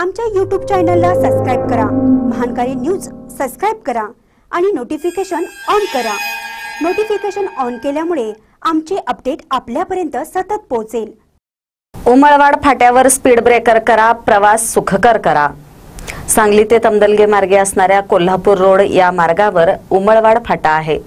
आमच्या यूट्यूब चॅनलला सबस्क्राईब करा. महानकारी न्यूज सबस्क्राईब करा आणि नोटिफिकेशन ऑन करा. नोटिफिकेशन ऑन केल्यामुळे आमचे अपडेट आपल्यापर्यंत सतत पोहोचेल. उमळवाड फाट्यावर स्पीड ब्रेकर करा प्रवास सुखकर करा. सांगली ते तमदलगे मार्गे असणाऱ्या कोल्हापूर रोड या मार्गावर उमळवाड फाटा आहे.